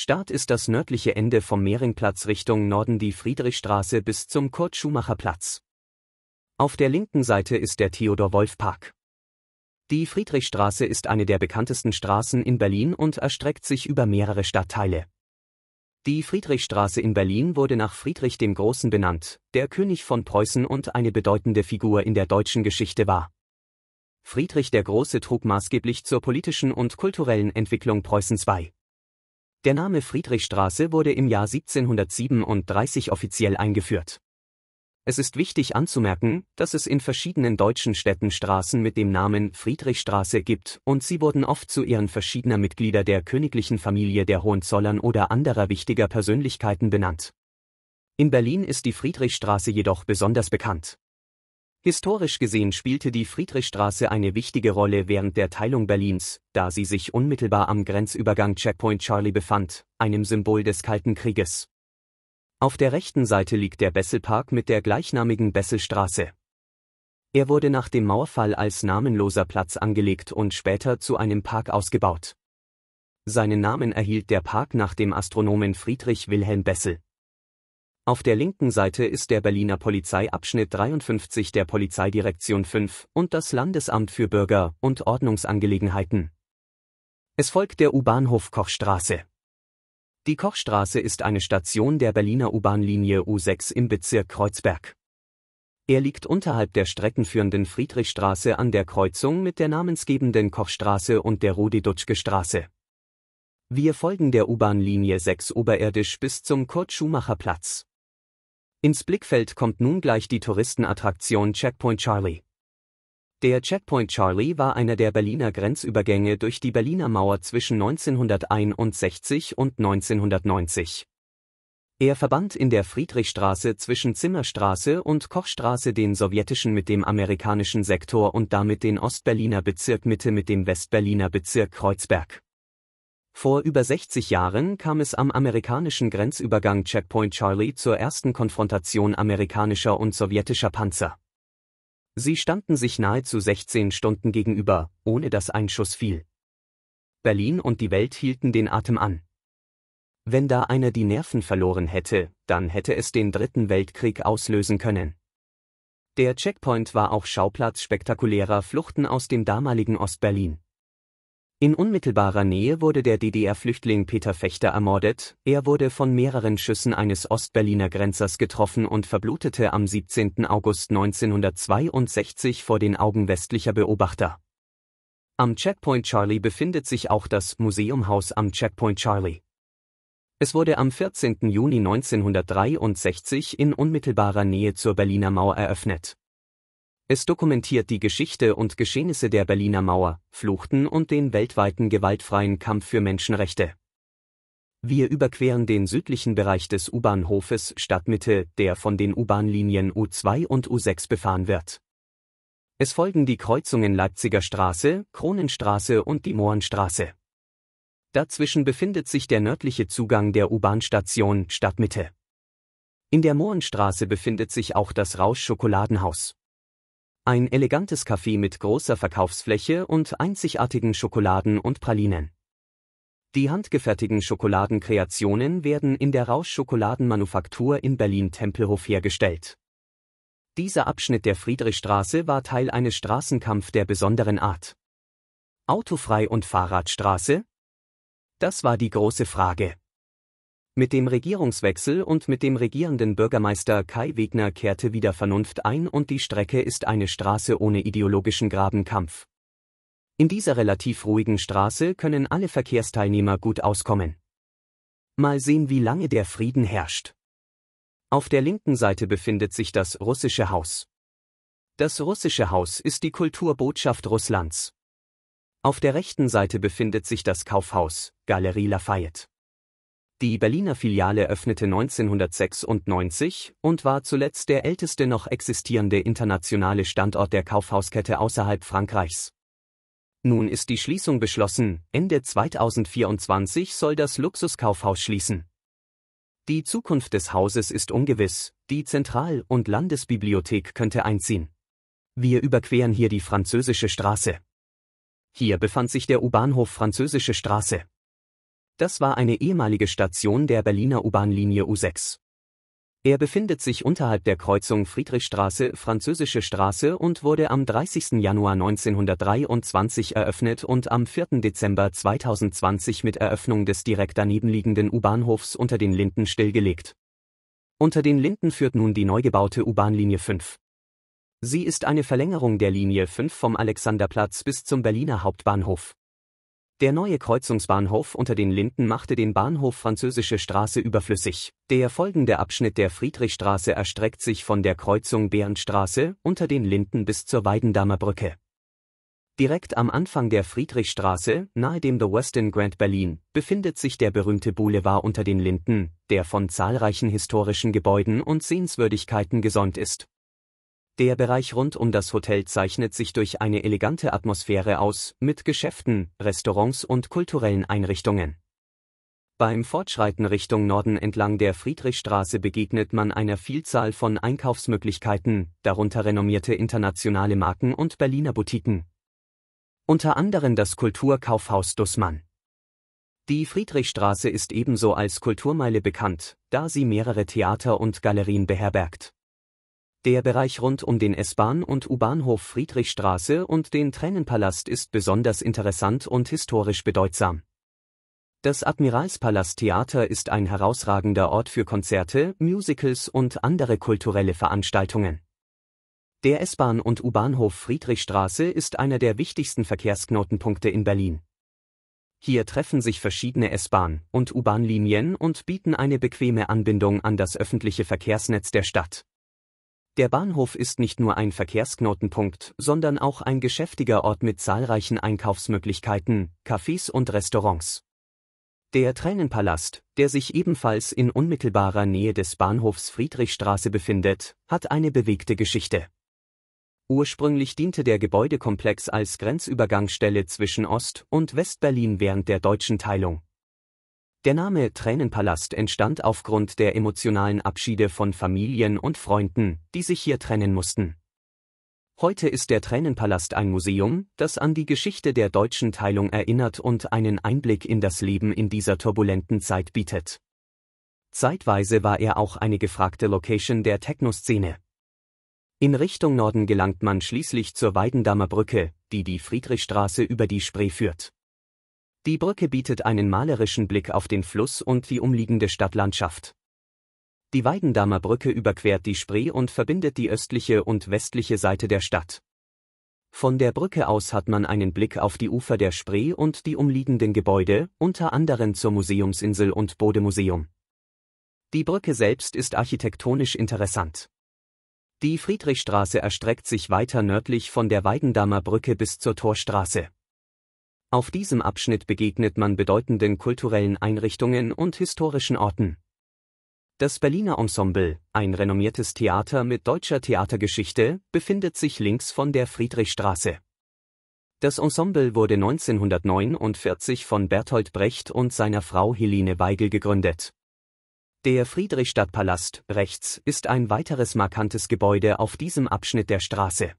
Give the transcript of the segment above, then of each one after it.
Start ist das nördliche Ende vom Mehringplatz Richtung Norden die Friedrichstraße bis zum Kurt-Schumacher-Platz. Auf der linken Seite ist der Theodor-Wolf-Park. Die Friedrichstraße ist eine der bekanntesten Straßen in Berlin und erstreckt sich über mehrere Stadtteile. Die Friedrichstraße in Berlin wurde nach Friedrich dem Großen benannt, der König von Preußen und eine bedeutende Figur in der deutschen Geschichte war. Friedrich der Große trug maßgeblich zur politischen und kulturellen Entwicklung Preußens bei. Der Name Friedrichstraße wurde im Jahr 1737 offiziell eingeführt. Es ist wichtig anzumerken, dass es in verschiedenen deutschen Städten Straßen mit dem Namen Friedrichstraße gibt, und sie wurden oft zu Ehren verschiedener Mitglieder der königlichen Familie der Hohenzollern oder anderer wichtiger Persönlichkeiten benannt. In Berlin ist die Friedrichstraße jedoch besonders bekannt. Historisch gesehen spielte die Friedrichstraße eine wichtige Rolle während der Teilung Berlins, da sie sich unmittelbar am Grenzübergang Checkpoint Charlie befand, einem Symbol des Kalten Krieges. Auf der rechten Seite liegt der Besselpark mit der gleichnamigen Besselstraße. Er wurde nach dem Mauerfall als namenloser Platz angelegt und später zu einem Park ausgebaut. Seinen Namen erhielt der Park nach dem Astronomen Friedrich Wilhelm Bessel. Auf der linken Seite ist der Berliner Polizeiabschnitt 53 der Polizeidirektion 5 und das Landesamt für Bürger- und Ordnungsangelegenheiten. Es folgt der U-Bahnhof Kochstraße. Die Kochstraße ist eine Station der Berliner U-Bahn-Linie U6 im Bezirk Kreuzberg. Er liegt unterhalb der streckenführenden Friedrichstraße an der Kreuzung mit der namensgebenden Kochstraße und der Rudi-Dutschke Straße. Wir folgen der U-Bahn-Linie 6 oberirdisch bis zum Kurt-Schumacher-Platz. Ins Blickfeld kommt nun gleich die Touristenattraktion Checkpoint Charlie. Der Checkpoint Charlie war einer der Berliner Grenzübergänge durch die Berliner Mauer zwischen 1961 und 1990. Er verband in der Friedrichstraße zwischen Zimmerstraße und Kochstraße den sowjetischen mit dem amerikanischen Sektor und damit den Ostberliner Bezirk Mitte mit dem Westberliner Bezirk Kreuzberg. Vor über 60 Jahren kam es am amerikanischen Grenzübergang Checkpoint Charlie zur ersten Konfrontation amerikanischer und sowjetischer Panzer. Sie standen sich nahezu 16 Stunden gegenüber, ohne dass ein Schuss fiel. Berlin und die Welt hielten den Atem an. Wenn da einer die Nerven verloren hätte, dann hätte es den Dritten Weltkrieg auslösen können. Der Checkpoint war auch Schauplatz spektakulärer Fluchten aus dem damaligen Ostberlin. In unmittelbarer Nähe wurde der DDR-Flüchtling Peter Fechter ermordet, er wurde von mehreren Schüssen eines Ostberliner Grenzers getroffen und verblutete am 17. August 1962 vor den Augen westlicher Beobachter. Am Checkpoint Charlie befindet sich auch das Museumhaus am Checkpoint Charlie. Es wurde am 14. Juni 1963 in unmittelbarer Nähe zur Berliner Mauer eröffnet. Es dokumentiert die Geschichte und Geschehnisse der Berliner Mauer, Fluchten und den weltweiten gewaltfreien Kampf für Menschenrechte. Wir überqueren den südlichen Bereich des U-Bahnhofes Stadtmitte, der von den U-Bahn-Linien U2 und U6 befahren wird. Es folgen die Kreuzungen Leipziger Straße, Kronenstraße und die Mohrenstraße. Dazwischen befindet sich der nördliche Zugang der U-Bahn-Station Stadtmitte. In der Mohrenstraße befindet sich auch das Rausch Schokoladenhaus. Ein elegantes Café mit großer Verkaufsfläche und einzigartigen Schokoladen und Pralinen. Die handgefertigten Schokoladenkreationen werden in der Rausch Schokoladenmanufaktur in Berlin-Tempelhof hergestellt. Dieser Abschnitt der Friedrichstraße war Teil eines Straßenkampf der besonderen Art. Autofrei und Fahrradstraße? Das war die große Frage. Mit dem Regierungswechsel und mit dem regierenden Bürgermeister Kai Wegner kehrte wieder Vernunft ein und die Strecke ist eine Straße ohne ideologischen Grabenkampf. In dieser relativ ruhigen Straße können alle Verkehrsteilnehmer gut auskommen. Mal sehen, wie lange der Frieden herrscht. Auf der linken Seite befindet sich das russische Haus. Das russische Haus ist die Kulturbotschaft Russlands. Auf der rechten Seite befindet sich das Kaufhaus, Galerie Lafayette. Die Berliner Filiale öffnete 1996 und war zuletzt der älteste noch existierende internationale Standort der Kaufhauskette außerhalb Frankreichs. Nun ist die Schließung beschlossen, Ende 2024 soll das Luxuskaufhaus schließen. Die Zukunft des Hauses ist ungewiss, die Zentral- und Landesbibliothek könnte einziehen. Wir überqueren hier die französische Straße. Hier befand sich der U-Bahnhof Französische Straße. Das war eine ehemalige Station der Berliner U-Bahn-Linie U6. Er befindet sich unterhalb der Kreuzung Friedrichstraße, Französische Straße und wurde am 30. Januar 1923 eröffnet und am 4. Dezember 2020 mit Eröffnung des direkt daneben liegenden U-Bahnhofs unter den Linden stillgelegt. Unter den Linden führt nun die neu gebaute U-Bahn-Linie 5. Sie ist eine Verlängerung der Linie 5 vom Alexanderplatz bis zum Berliner Hauptbahnhof. Der neue Kreuzungsbahnhof unter den Linden machte den Bahnhof Französische Straße überflüssig. Der folgende Abschnitt der Friedrichstraße erstreckt sich von der Kreuzung Berndstraße unter den Linden bis zur Weidendamer Brücke. Direkt am Anfang der Friedrichstraße, nahe dem The Westin Grand Berlin, befindet sich der berühmte Boulevard unter den Linden, der von zahlreichen historischen Gebäuden und Sehenswürdigkeiten gesäumt ist. Der Bereich rund um das Hotel zeichnet sich durch eine elegante Atmosphäre aus, mit Geschäften, Restaurants und kulturellen Einrichtungen. Beim Fortschreiten Richtung Norden entlang der Friedrichstraße begegnet man einer Vielzahl von Einkaufsmöglichkeiten, darunter renommierte internationale Marken und Berliner Boutiquen. Unter anderem das Kulturkaufhaus Dussmann. Die Friedrichstraße ist ebenso als Kulturmeile bekannt, da sie mehrere Theater und Galerien beherbergt. Der Bereich rund um den S-Bahn- und U-Bahnhof Friedrichstraße und den Tränenpalast ist besonders interessant und historisch bedeutsam. Das Admiralspalast Theater ist ein herausragender Ort für Konzerte, Musicals und andere kulturelle Veranstaltungen. Der S-Bahn- und U-Bahnhof Friedrichstraße ist einer der wichtigsten Verkehrsknotenpunkte in Berlin. Hier treffen sich verschiedene S-Bahn- und U-Bahn-Linien und bieten eine bequeme Anbindung an das öffentliche Verkehrsnetz der Stadt. Der Bahnhof ist nicht nur ein Verkehrsknotenpunkt, sondern auch ein geschäftiger Ort mit zahlreichen Einkaufsmöglichkeiten, Cafés und Restaurants. Der Tränenpalast, der sich ebenfalls in unmittelbarer Nähe des Bahnhofs Friedrichstraße befindet, hat eine bewegte Geschichte. Ursprünglich diente der Gebäudekomplex als Grenzübergangsstelle zwischen Ost- und Westberlin während der deutschen Teilung. Der Name Tränenpalast entstand aufgrund der emotionalen Abschiede von Familien und Freunden, die sich hier trennen mussten. Heute ist der Tränenpalast ein Museum, das an die Geschichte der deutschen Teilung erinnert und einen Einblick in das Leben in dieser turbulenten Zeit bietet. Zeitweise war er auch eine gefragte Location der Techno-Szene. In Richtung Norden gelangt man schließlich zur Weidendamer Brücke, die die Friedrichstraße über die Spree führt. Die Brücke bietet einen malerischen Blick auf den Fluss und die umliegende Stadtlandschaft. Die Weidendamer Brücke überquert die Spree und verbindet die östliche und westliche Seite der Stadt. Von der Brücke aus hat man einen Blick auf die Ufer der Spree und die umliegenden Gebäude, unter anderem zur Museumsinsel und Bodemuseum. Die Brücke selbst ist architektonisch interessant. Die Friedrichstraße erstreckt sich weiter nördlich von der Weidendamer Brücke bis zur Torstraße. Auf diesem Abschnitt begegnet man bedeutenden kulturellen Einrichtungen und historischen Orten. Das Berliner Ensemble, ein renommiertes Theater mit deutscher Theatergeschichte, befindet sich links von der Friedrichstraße. Das Ensemble wurde 1949 von Bertolt Brecht und seiner Frau Helene Weigel gegründet. Der Friedrichstadtpalast, rechts, ist ein weiteres markantes Gebäude auf diesem Abschnitt der Straße.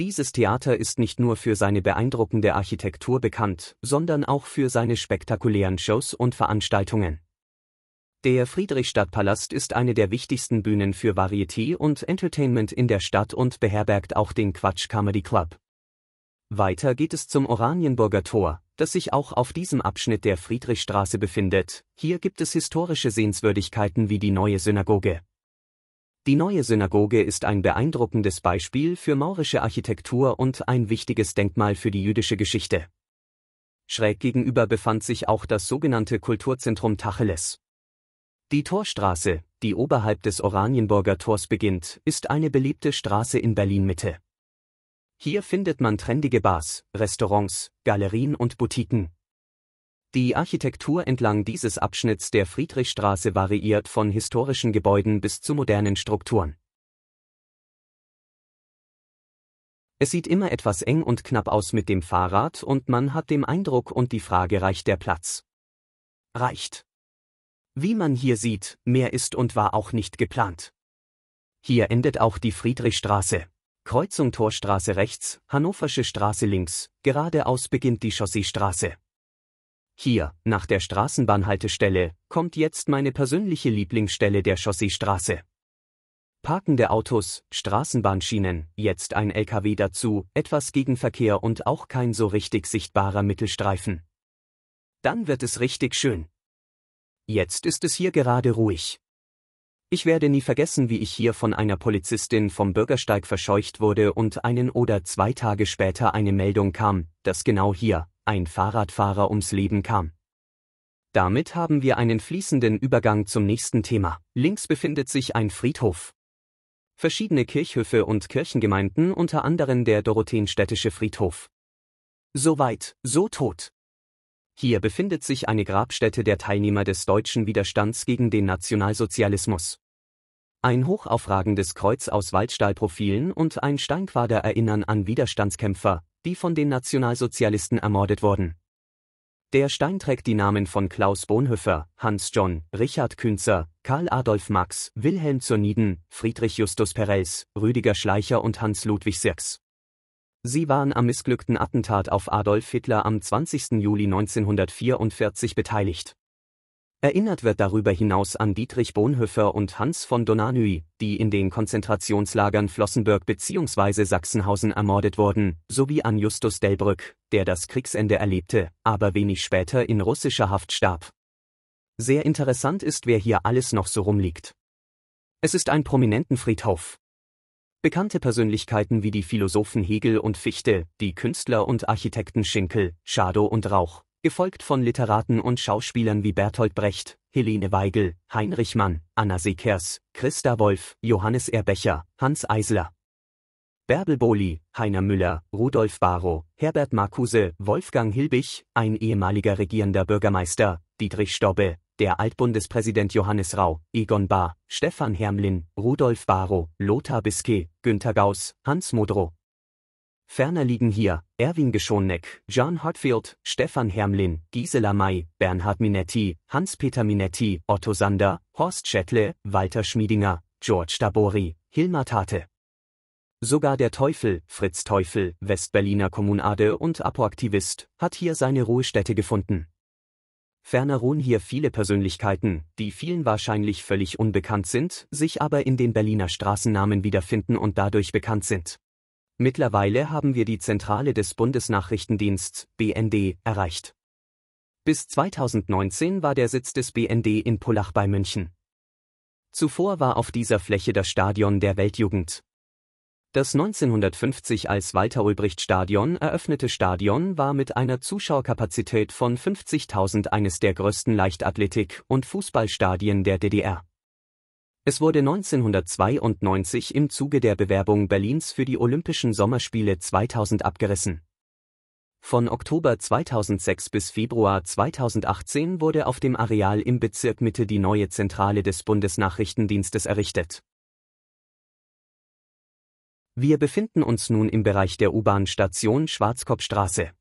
Dieses Theater ist nicht nur für seine beeindruckende Architektur bekannt, sondern auch für seine spektakulären Shows und Veranstaltungen. Der Friedrichstadtpalast ist eine der wichtigsten Bühnen für Varieté und Entertainment in der Stadt und beherbergt auch den Quatsch Comedy Club. Weiter geht es zum Oranienburger Tor, das sich auch auf diesem Abschnitt der Friedrichstraße befindet. Hier gibt es historische Sehenswürdigkeiten wie die neue Synagoge. Die neue Synagoge ist ein beeindruckendes Beispiel für maurische Architektur und ein wichtiges Denkmal für die jüdische Geschichte. Schräg gegenüber befand sich auch das sogenannte Kulturzentrum Tacheles. Die Torstraße, die oberhalb des Oranienburger Tors beginnt, ist eine beliebte Straße in Berlin-Mitte. Hier findet man trendige Bars, Restaurants, Galerien und Boutiquen. Die Architektur entlang dieses Abschnitts der Friedrichstraße variiert von historischen Gebäuden bis zu modernen Strukturen. Es sieht immer etwas eng und knapp aus mit dem Fahrrad und man hat den Eindruck und die Frage reicht der Platz. Reicht. Wie man hier sieht, mehr ist und war auch nicht geplant. Hier endet auch die Friedrichstraße. Kreuzung Torstraße rechts, Hannoversche Straße links, geradeaus beginnt die Chausseestraße. Hier, nach der Straßenbahnhaltestelle, kommt jetzt meine persönliche Lieblingsstelle der Chausseestraße. Parkende Autos, Straßenbahnschienen, jetzt ein LKW dazu, etwas Gegenverkehr und auch kein so richtig sichtbarer Mittelstreifen. Dann wird es richtig schön. Jetzt ist es hier gerade ruhig. Ich werde nie vergessen, wie ich hier von einer Polizistin vom Bürgersteig verscheucht wurde und einen oder zwei Tage später eine Meldung kam, dass genau hier ein Fahrradfahrer ums Leben kam. Damit haben wir einen fließenden Übergang zum nächsten Thema. Links befindet sich ein Friedhof. Verschiedene Kirchhöfe und Kirchengemeinden, unter anderem der Dorotheenstädtische Friedhof. Soweit, so tot. Hier befindet sich eine Grabstätte der Teilnehmer des deutschen Widerstands gegen den Nationalsozialismus. Ein hochaufragendes Kreuz aus Waldstahlprofilen und ein Steinquader erinnern an Widerstandskämpfer, die von den Nationalsozialisten ermordet wurden. Der Stein trägt die Namen von Klaus Bonhoeffer, Hans John, Richard Künzer, Karl Adolf Max, Wilhelm Zurniden, Friedrich Justus Perels, Rüdiger Schleicher und Hans Ludwig Sirks. Sie waren am missglückten Attentat auf Adolf Hitler am 20. Juli 1944 beteiligt. Erinnert wird darüber hinaus an Dietrich Bonhoeffer und Hans von Donanui, die in den Konzentrationslagern Flossenbürg bzw. Sachsenhausen ermordet wurden, sowie an Justus Delbrück, der das Kriegsende erlebte, aber wenig später in russischer Haft starb. Sehr interessant ist, wer hier alles noch so rumliegt. Es ist ein prominenten Friedhof. Bekannte Persönlichkeiten wie die Philosophen Hegel und Fichte, die Künstler und Architekten Schinkel, Schadow und Rauch, gefolgt von Literaten und Schauspielern wie Bertolt Brecht, Helene Weigel, Heinrich Mann, Anna Seekers, Christa Wolf, Johannes Erbecher, Hans Eisler. Bärbel Bohli, Heiner Müller, Rudolf Barrow, Herbert Marcuse, Wolfgang Hilbig, ein ehemaliger regierender Bürgermeister, Dietrich Stobbe, der Altbundespräsident Johannes Rau, Egon Bahr, Stefan Hermlin, Rudolf Barrow, Lothar Bisky, Günter Gauss, Hans Modrow, Ferner liegen hier Erwin Geschoneck, John Hartfield, Stefan Hermlin, Gisela May, Bernhard Minetti, Hans-Peter Minetti, Otto Sander, Horst Schettle, Walter Schmiedinger, George Tabori, Hilmar Tate. Sogar der Teufel, Fritz Teufel, Westberliner Kommunade und Apoaktivist, hat hier seine Ruhestätte gefunden. Ferner ruhen hier viele Persönlichkeiten, die vielen wahrscheinlich völlig unbekannt sind, sich aber in den Berliner Straßennamen wiederfinden und dadurch bekannt sind. Mittlerweile haben wir die Zentrale des Bundesnachrichtendiensts BND erreicht. Bis 2019 war der Sitz des BND in Pullach bei München. Zuvor war auf dieser Fläche das Stadion der Weltjugend. Das 1950 als Walter-Ulbricht-Stadion eröffnete Stadion war mit einer Zuschauerkapazität von 50.000 eines der größten Leichtathletik- und Fußballstadien der DDR. Es wurde 1992 im Zuge der Bewerbung Berlins für die Olympischen Sommerspiele 2000 abgerissen. Von Oktober 2006 bis Februar 2018 wurde auf dem Areal im Bezirk Mitte die neue Zentrale des Bundesnachrichtendienstes errichtet. Wir befinden uns nun im Bereich der U-Bahn-Station Schwarzkopfstraße.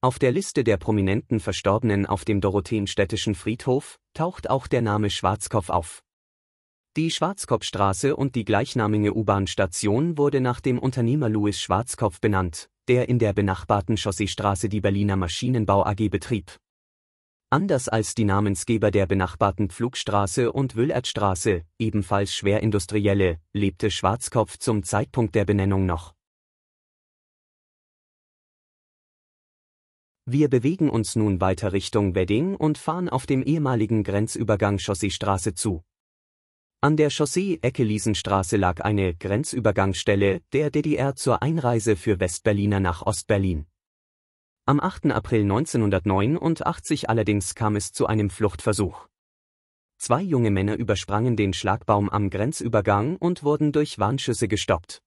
Auf der Liste der prominenten Verstorbenen auf dem Dorotheenstädtischen Friedhof taucht auch der Name Schwarzkopf auf. Die Schwarzkopfstraße und die gleichnamige U-Bahn-Station wurde nach dem Unternehmer Louis Schwarzkopf benannt, der in der benachbarten Chausseestraße die Berliner Maschinenbau AG betrieb. Anders als die Namensgeber der benachbarten Pflugstraße und Wüllertstraße, ebenfalls schwerindustrielle, lebte Schwarzkopf zum Zeitpunkt der Benennung noch. Wir bewegen uns nun weiter Richtung Wedding und fahren auf dem ehemaligen Grenzübergang Chausseestraße zu. An der Chaussee-Ecke Liesenstraße lag eine Grenzübergangsstelle der DDR zur Einreise für Westberliner nach Ostberlin. Am 8. April 1989 allerdings kam es zu einem Fluchtversuch. Zwei junge Männer übersprangen den Schlagbaum am Grenzübergang und wurden durch Warnschüsse gestoppt.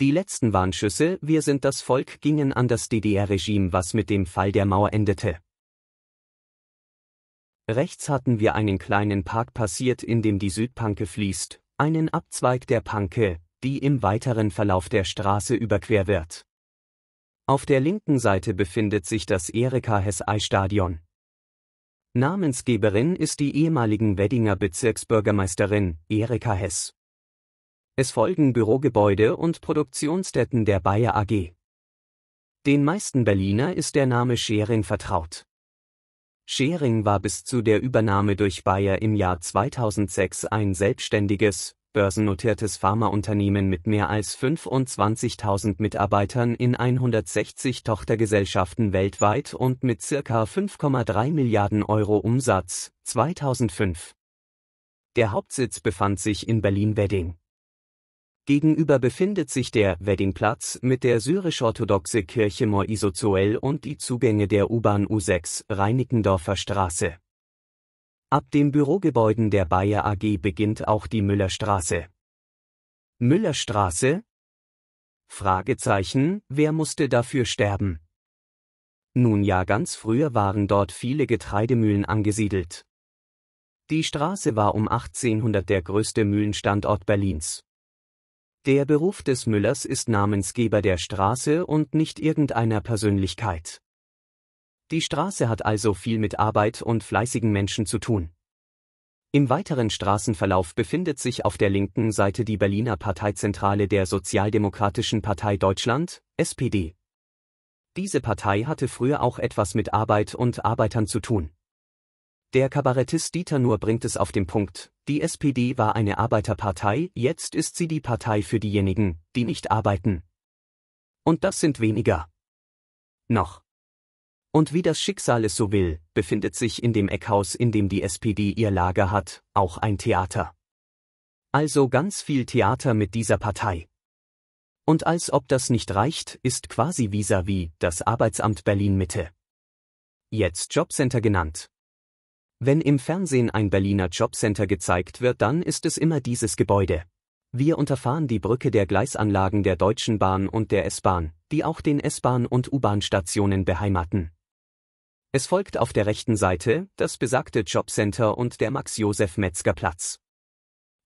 Die letzten Warnschüsse Wir sind das Volk gingen an das DDR-Regime, was mit dem Fall der Mauer endete. Rechts hatten wir einen kleinen Park passiert, in dem die Südpanke fließt, einen Abzweig der Panke, die im weiteren Verlauf der Straße überquer wird. Auf der linken Seite befindet sich das Erika Hess-Ei-Stadion. Namensgeberin ist die ehemaligen Weddinger Bezirksbürgermeisterin Erika Hess. Es folgen Bürogebäude und Produktionsstätten der Bayer AG. Den meisten Berliner ist der Name Schering vertraut. Schering war bis zu der Übernahme durch Bayer im Jahr 2006 ein selbstständiges, börsennotiertes Pharmaunternehmen mit mehr als 25.000 Mitarbeitern in 160 Tochtergesellschaften weltweit und mit circa 5,3 Milliarden Euro Umsatz 2005. Der Hauptsitz befand sich in Berlin-Wedding. Gegenüber befindet sich der Weddingplatz mit der syrisch-orthodoxe Kirche Mor Isozoel und die Zugänge der U-Bahn U6 Reinickendorfer Straße. Ab den Bürogebäuden der Bayer AG beginnt auch die Müllerstraße. Müllerstraße? Fragezeichen, wer musste dafür sterben? Nun ja, ganz früher waren dort viele Getreidemühlen angesiedelt. Die Straße war um 1800 der größte Mühlenstandort Berlins. Der Beruf des Müllers ist Namensgeber der Straße und nicht irgendeiner Persönlichkeit. Die Straße hat also viel mit Arbeit und fleißigen Menschen zu tun. Im weiteren Straßenverlauf befindet sich auf der linken Seite die Berliner Parteizentrale der Sozialdemokratischen Partei Deutschland, SPD. Diese Partei hatte früher auch etwas mit Arbeit und Arbeitern zu tun. Der Kabarettist Dieter Nuhr bringt es auf den Punkt, die SPD war eine Arbeiterpartei, jetzt ist sie die Partei für diejenigen, die nicht arbeiten. Und das sind weniger. Noch. Und wie das Schicksal es so will, befindet sich in dem Eckhaus, in dem die SPD ihr Lager hat, auch ein Theater. Also ganz viel Theater mit dieser Partei. Und als ob das nicht reicht, ist quasi vis-à-vis -vis das Arbeitsamt Berlin Mitte. Jetzt Jobcenter genannt. Wenn im Fernsehen ein Berliner Jobcenter gezeigt wird, dann ist es immer dieses Gebäude. Wir unterfahren die Brücke der Gleisanlagen der Deutschen Bahn und der S-Bahn, die auch den S-Bahn- und U-Bahn-Stationen beheimaten. Es folgt auf der rechten Seite das besagte Jobcenter und der Max-Josef-Metzger-Platz.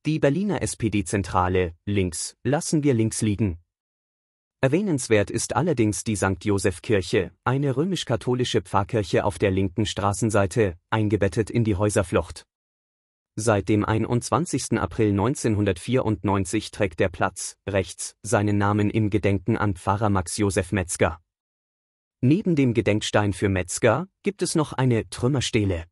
Die Berliner SPD-Zentrale, links, lassen wir links liegen. Erwähnenswert ist allerdings die St. Joseph-Kirche, eine römisch-katholische Pfarrkirche auf der linken Straßenseite, eingebettet in die Häuserflucht. Seit dem 21. April 1994 trägt der Platz, rechts, seinen Namen im Gedenken an Pfarrer Max Josef Metzger. Neben dem Gedenkstein für Metzger gibt es noch eine Trümmerstele.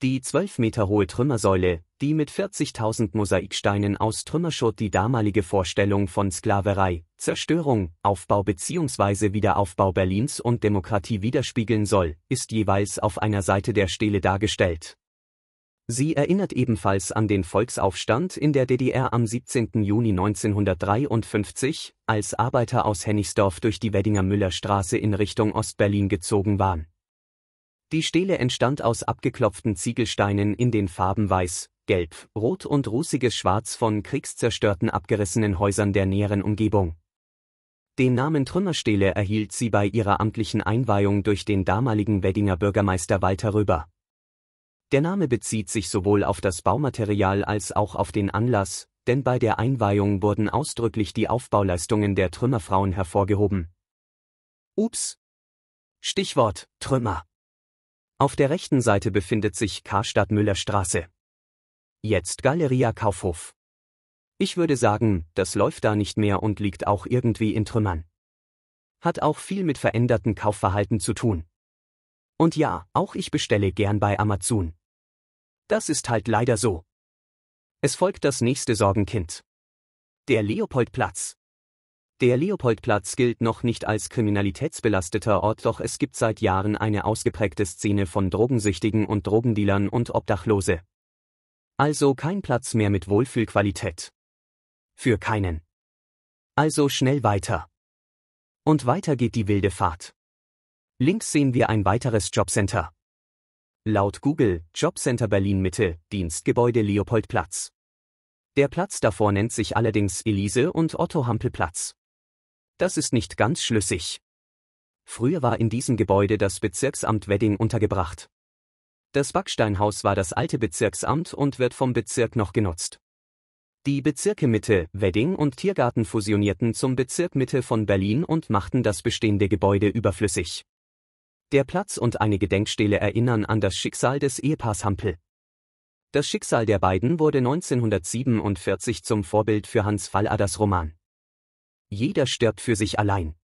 Die zwölf Meter hohe Trümmersäule, die mit 40.000 Mosaiksteinen aus Trümmerschutt die damalige Vorstellung von Sklaverei, Zerstörung, Aufbau bzw. Wiederaufbau Berlins und Demokratie widerspiegeln soll, ist jeweils auf einer Seite der Stele dargestellt. Sie erinnert ebenfalls an den Volksaufstand in der DDR am 17. Juni 1953, als Arbeiter aus Hennigsdorf durch die Weddinger Müllerstraße in Richtung Ostberlin gezogen waren. Die Stele entstand aus abgeklopften Ziegelsteinen in den Farben Weiß, Gelb, Rot und rußiges Schwarz von kriegszerstörten abgerissenen Häusern der näheren Umgebung. Den Namen Trümmerstele erhielt sie bei ihrer amtlichen Einweihung durch den damaligen Weddinger Bürgermeister Walter Röber. Der Name bezieht sich sowohl auf das Baumaterial als auch auf den Anlass, denn bei der Einweihung wurden ausdrücklich die Aufbauleistungen der Trümmerfrauen hervorgehoben. Ups. Stichwort Trümmer. Auf der rechten Seite befindet sich Karstadt Müller Straße. Jetzt Galeria Kaufhof. Ich würde sagen, das läuft da nicht mehr und liegt auch irgendwie in Trümmern. Hat auch viel mit veränderten Kaufverhalten zu tun. Und ja, auch ich bestelle gern bei Amazon. Das ist halt leider so. Es folgt das nächste Sorgenkind. Der Leopoldplatz. Der Leopoldplatz gilt noch nicht als kriminalitätsbelasteter Ort, doch es gibt seit Jahren eine ausgeprägte Szene von Drogensüchtigen und Drogendealern und Obdachlose. Also kein Platz mehr mit Wohlfühlqualität. Für keinen. Also schnell weiter. Und weiter geht die wilde Fahrt. Links sehen wir ein weiteres Jobcenter. Laut Google, Jobcenter Berlin Mitte, Dienstgebäude Leopoldplatz. Der Platz davor nennt sich allerdings Elise und Otto Hampel Platz. Das ist nicht ganz schlüssig. Früher war in diesem Gebäude das Bezirksamt Wedding untergebracht. Das Backsteinhaus war das alte Bezirksamt und wird vom Bezirk noch genutzt. Die Bezirke Mitte, Wedding und Tiergarten fusionierten zum Bezirk Mitte von Berlin und machten das bestehende Gebäude überflüssig. Der Platz und eine Gedenkstele erinnern an das Schicksal des Ehepaars Hampel. Das Schicksal der beiden wurde 1947 zum Vorbild für Hans Falladers Roman. Jeder stirbt für sich allein.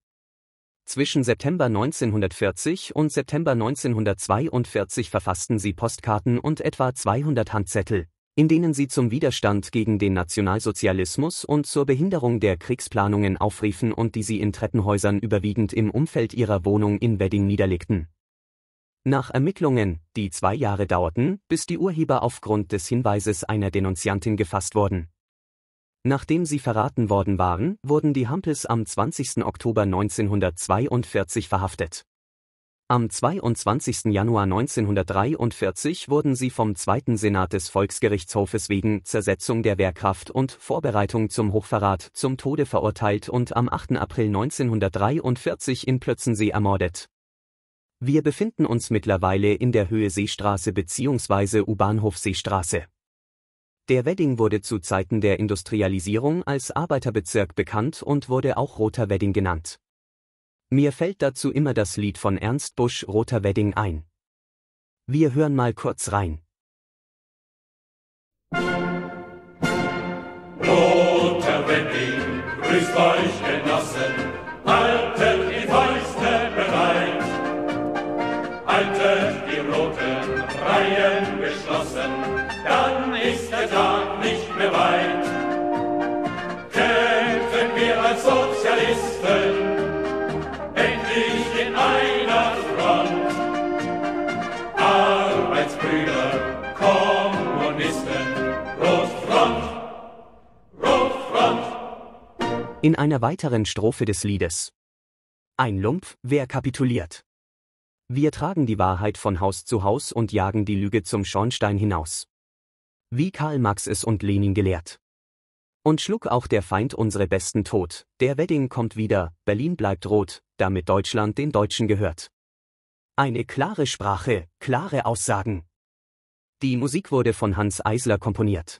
Zwischen September 1940 und September 1942 verfassten sie Postkarten und etwa 200 Handzettel, in denen sie zum Widerstand gegen den Nationalsozialismus und zur Behinderung der Kriegsplanungen aufriefen und die sie in Treppenhäusern überwiegend im Umfeld ihrer Wohnung in Wedding niederlegten. Nach Ermittlungen, die zwei Jahre dauerten, bis die Urheber aufgrund des Hinweises einer Denunziantin gefasst wurden. Nachdem sie verraten worden waren, wurden die Hampels am 20. Oktober 1942 verhaftet. Am 22. Januar 1943 wurden sie vom Zweiten Senat des Volksgerichtshofes wegen Zersetzung der Wehrkraft und Vorbereitung zum Hochverrat zum Tode verurteilt und am 8. April 1943 in Plötzensee ermordet. Wir befinden uns mittlerweile in der Höhe Seestraße bzw. U-Bahnhof Seestraße. Der Wedding wurde zu Zeiten der Industrialisierung als Arbeiterbezirk bekannt und wurde auch Roter Wedding genannt. Mir fällt dazu immer das Lied von Ernst Busch Roter Wedding ein. Wir hören mal kurz rein. Roter Wedding, grüßt euch Genossen, haltet die Fäuste bereit. Haltet die roten Reihen In einer weiteren Strophe des Liedes. Ein Lump, wer kapituliert? Wir tragen die Wahrheit von Haus zu Haus und jagen die Lüge zum Schornstein hinaus. Wie Karl Marx es und Lenin gelehrt. Und schlug auch der Feind unsere Besten tot, der Wedding kommt wieder, Berlin bleibt rot, damit Deutschland den Deutschen gehört. Eine klare Sprache, klare Aussagen. Die Musik wurde von Hans Eisler komponiert.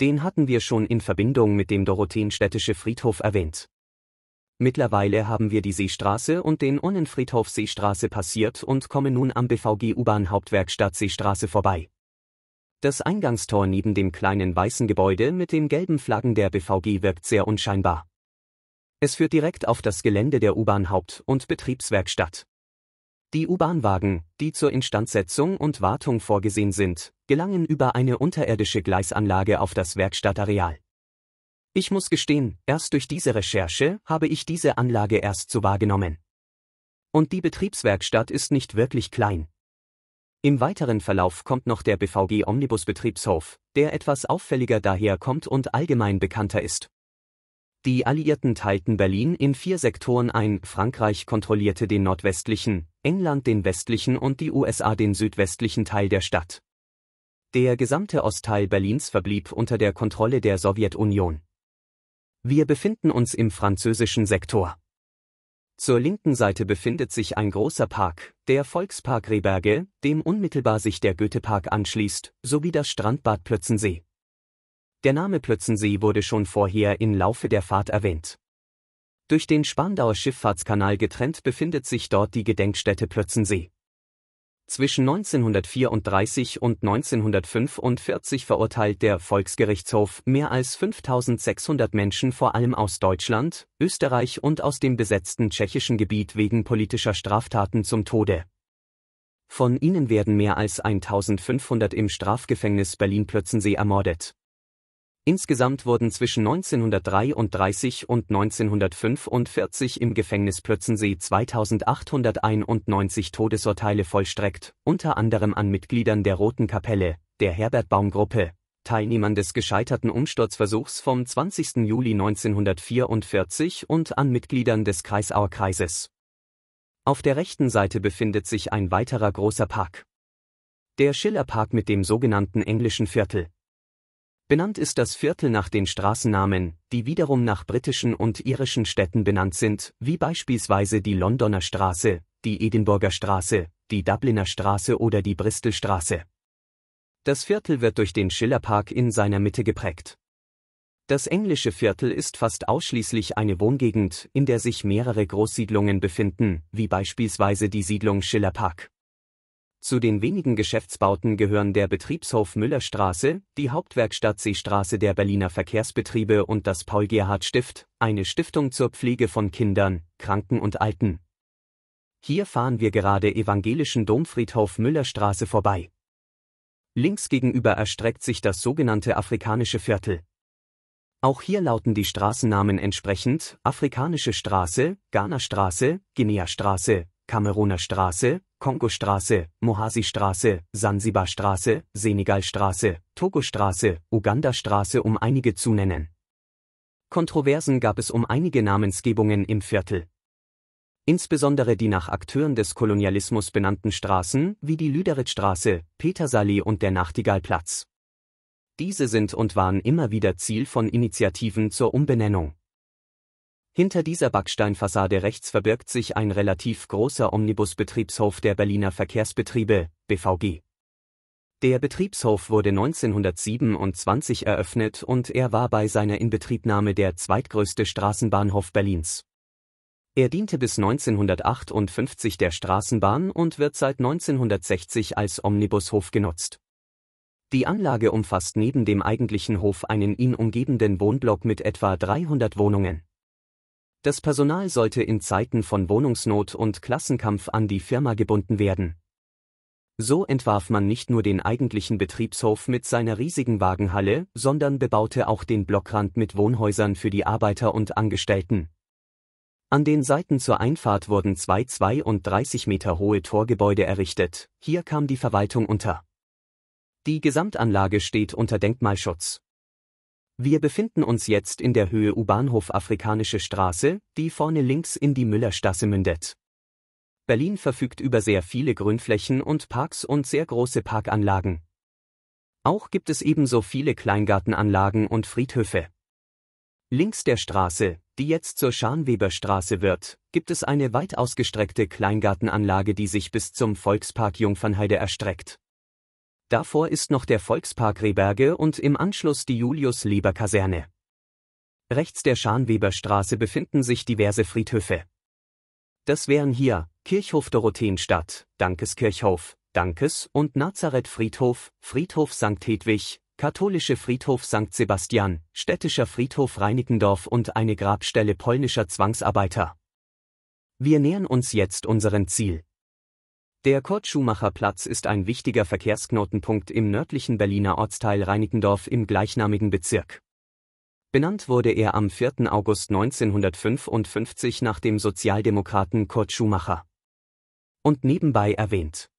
Den hatten wir schon in Verbindung mit dem Dorotheenstädtische Friedhof erwähnt. Mittlerweile haben wir die Seestraße und den Onnenfriedhof Seestraße passiert und kommen nun am BVG U-Bahn Hauptwerkstatt Seestraße vorbei. Das Eingangstor neben dem kleinen weißen Gebäude mit den gelben Flaggen der BVG wirkt sehr unscheinbar. Es führt direkt auf das Gelände der U-Bahn Haupt- und Betriebswerkstatt. Die U-Bahn-Wagen, die zur Instandsetzung und Wartung vorgesehen sind, gelangen über eine unterirdische Gleisanlage auf das Werkstattareal. Ich muss gestehen, erst durch diese Recherche habe ich diese Anlage erst so wahrgenommen. Und die Betriebswerkstatt ist nicht wirklich klein. Im weiteren Verlauf kommt noch der BVG Omnibus Betriebshof, der etwas auffälliger daherkommt und allgemein bekannter ist. Die Alliierten teilten Berlin in vier Sektoren ein, Frankreich kontrollierte den nordwestlichen, England den westlichen und die USA den südwestlichen Teil der Stadt. Der gesamte Ostteil Berlins verblieb unter der Kontrolle der Sowjetunion. Wir befinden uns im französischen Sektor. Zur linken Seite befindet sich ein großer Park, der Volkspark Rehberge, dem unmittelbar sich der Goethepark anschließt, sowie das Strandbad Plötzensee. Der Name Plötzensee wurde schon vorher im Laufe der Fahrt erwähnt. Durch den Spandauer Schifffahrtskanal getrennt befindet sich dort die Gedenkstätte Plötzensee. Zwischen 1934 und 1945 verurteilt der Volksgerichtshof mehr als 5600 Menschen vor allem aus Deutschland, Österreich und aus dem besetzten tschechischen Gebiet wegen politischer Straftaten zum Tode. Von ihnen werden mehr als 1500 im Strafgefängnis Berlin-Plötzensee ermordet. Insgesamt wurden zwischen 1933 und 1945 im Gefängnis Plötzensee 2891 Todesurteile vollstreckt, unter anderem an Mitgliedern der Roten Kapelle, der Herbert Baum Gruppe, Teilnehmern des gescheiterten Umsturzversuchs vom 20. Juli 1944 und an Mitgliedern des Kreisauer Kreises. Auf der rechten Seite befindet sich ein weiterer großer Park. Der Schillerpark mit dem sogenannten englischen Viertel. Benannt ist das Viertel nach den Straßennamen, die wiederum nach britischen und irischen Städten benannt sind, wie beispielsweise die Londoner Straße, die Edinburgher Straße, die Dubliner Straße oder die Bristolstraße. Das Viertel wird durch den Schillerpark in seiner Mitte geprägt. Das englische Viertel ist fast ausschließlich eine Wohngegend, in der sich mehrere Großsiedlungen befinden, wie beispielsweise die Siedlung Schillerpark. Zu den wenigen Geschäftsbauten gehören der Betriebshof Müllerstraße, die Hauptwerkstatt Seestraße der Berliner Verkehrsbetriebe und das Paul-Gerhardt-Stift, eine Stiftung zur Pflege von Kindern, Kranken und Alten. Hier fahren wir gerade evangelischen Domfriedhof Müllerstraße vorbei. Links gegenüber erstreckt sich das sogenannte afrikanische Viertel. Auch hier lauten die Straßennamen entsprechend Afrikanische Straße, Ghana-Straße, Guinea-Straße, Kameruner Straße, Kongo-Straße, Mohasi-Straße, Sansibar-Straße, Senegal-Straße, Togo-Straße, Uganda-Straße um einige zu nennen. Kontroversen gab es um einige Namensgebungen im Viertel. Insbesondere die nach Akteuren des Kolonialismus benannten Straßen, wie die Lüderitz-Straße, Petersallee und der Nachtigallplatz. Diese sind und waren immer wieder Ziel von Initiativen zur Umbenennung. Hinter dieser Backsteinfassade rechts verbirgt sich ein relativ großer Omnibusbetriebshof der Berliner Verkehrsbetriebe, BVG. Der Betriebshof wurde 1927 eröffnet und er war bei seiner Inbetriebnahme der zweitgrößte Straßenbahnhof Berlins. Er diente bis 1958 der Straßenbahn und wird seit 1960 als Omnibushof genutzt. Die Anlage umfasst neben dem eigentlichen Hof einen ihn umgebenden Wohnblock mit etwa 300 Wohnungen. Das Personal sollte in Zeiten von Wohnungsnot und Klassenkampf an die Firma gebunden werden. So entwarf man nicht nur den eigentlichen Betriebshof mit seiner riesigen Wagenhalle, sondern bebaute auch den Blockrand mit Wohnhäusern für die Arbeiter und Angestellten. An den Seiten zur Einfahrt wurden zwei 32 Meter hohe Torgebäude errichtet, hier kam die Verwaltung unter. Die Gesamtanlage steht unter Denkmalschutz. Wir befinden uns jetzt in der Höhe U-Bahnhof Afrikanische Straße, die vorne links in die Müllerstraße mündet. Berlin verfügt über sehr viele Grünflächen und Parks und sehr große Parkanlagen. Auch gibt es ebenso viele Kleingartenanlagen und Friedhöfe. Links der Straße, die jetzt zur Scharnweberstraße wird, gibt es eine weit ausgestreckte Kleingartenanlage, die sich bis zum Volkspark Jungfernheide erstreckt. Davor ist noch der Volkspark Rehberge und im Anschluss die Julius-Leber-Kaserne. Rechts der Scharnweberstraße befinden sich diverse Friedhöfe. Das wären hier Kirchhof Dorotheenstadt, Dankeskirchhof, Dankes und Nazareth Friedhof, Friedhof St. Hedwig, Katholische Friedhof St. Sebastian, Städtischer Friedhof Reinickendorf und eine Grabstelle polnischer Zwangsarbeiter. Wir nähern uns jetzt unserem Ziel. Der Kurt-Schumacher-Platz ist ein wichtiger Verkehrsknotenpunkt im nördlichen Berliner Ortsteil Reinickendorf im gleichnamigen Bezirk. Benannt wurde er am 4. August 1955 nach dem Sozialdemokraten Kurt Schumacher. Und nebenbei erwähnt.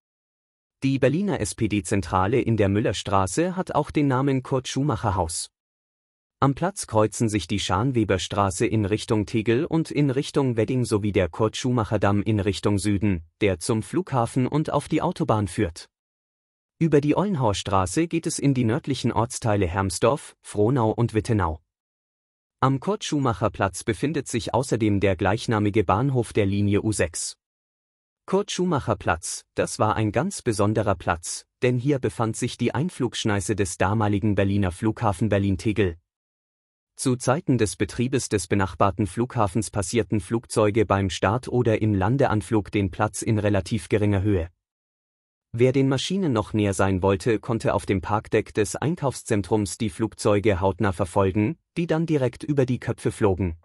Die Berliner SPD-Zentrale in der Müllerstraße hat auch den Namen Kurt Schumacher Haus. Am Platz kreuzen sich die Scharnweberstraße in Richtung Tegel und in Richtung Wedding sowie der Kurt-Schumacher-Damm in Richtung Süden, der zum Flughafen und auf die Autobahn führt. Über die Ollenhauer Straße geht es in die nördlichen Ortsteile Hermsdorf, Frohnau und Wittenau. Am Kurt-Schumacher-Platz befindet sich außerdem der gleichnamige Bahnhof der Linie U6. Kurt-Schumacher-Platz, das war ein ganz besonderer Platz, denn hier befand sich die Einflugschneise des damaligen Berliner Flughafen Berlin-Tegel, zu Zeiten des Betriebes des benachbarten Flughafens passierten Flugzeuge beim Start oder im Landeanflug den Platz in relativ geringer Höhe. Wer den Maschinen noch näher sein wollte, konnte auf dem Parkdeck des Einkaufszentrums die Flugzeuge hautnah verfolgen, die dann direkt über die Köpfe flogen